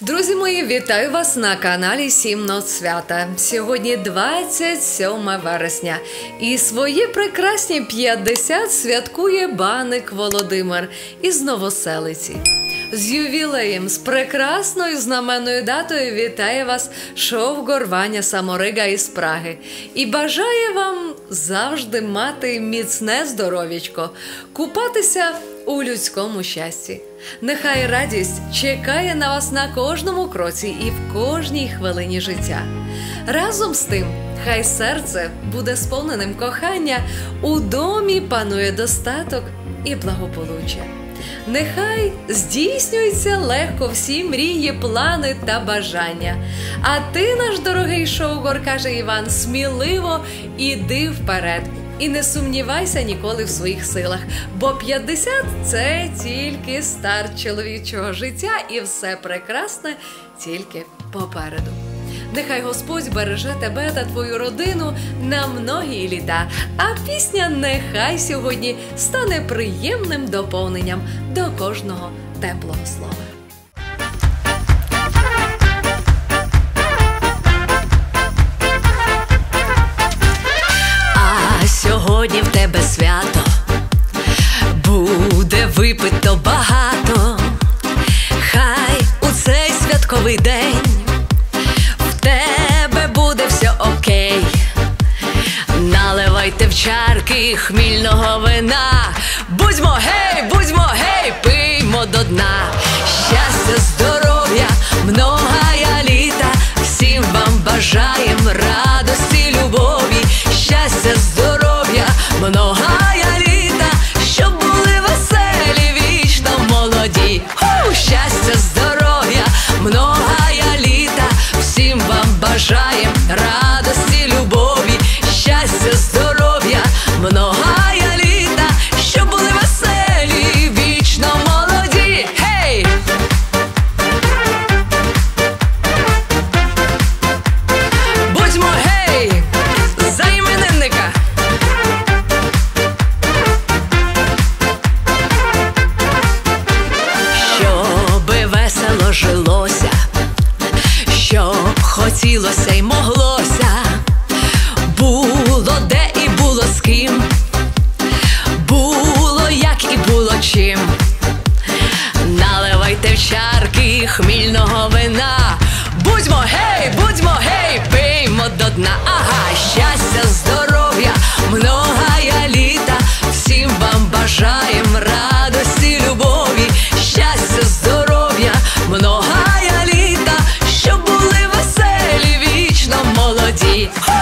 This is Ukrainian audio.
Друзі мої, вітаю вас на каналі Сім Нот Свята. Сьогодні 27 вересня, і свої прекрасні 50 святкує баник Володимир із Новоселиці. З ювілеєм, з прекрасною знаменною датою вітає вас Шовгор Ваня Саморига із Праги і бажає вам завжди мати міцне здоров'ячко, купатися у людському щасті. Нехай радість чекає на вас на кожному кроці і в кожній хвилині життя. Разом з тим, хай серце буде сповненим кохання, у домі панує достаток і благополуччя. Нехай здійснюються легко всі мрії, плани та бажання. А ти, наш дорогий Шовгор, каже Іван, сміливо іди вперед. І не сумнівайся ніколи в своїх силах, бо 50 – це тільки старт чоловічого життя, і все прекрасне тільки попереду. Нехай Господь береже тебе та твою родину на многі літа, а пісня нехай сьогодні стане приємним доповненням до кожного теплого слова. Сьогодні в тебе свято буде випито багато, хай у цей святковий день в тебе буде все окей. Наливайте в чарки хмільного вина. Будьмо гей, будьмо гей, пиймо до дна. Хотілося й моглося, було де і було з ким, було як і було чим. Наливайте в чарки хмільного вина. Будьмо гей, будьмо гей, пиймо до дна. Ага, щастя, energy.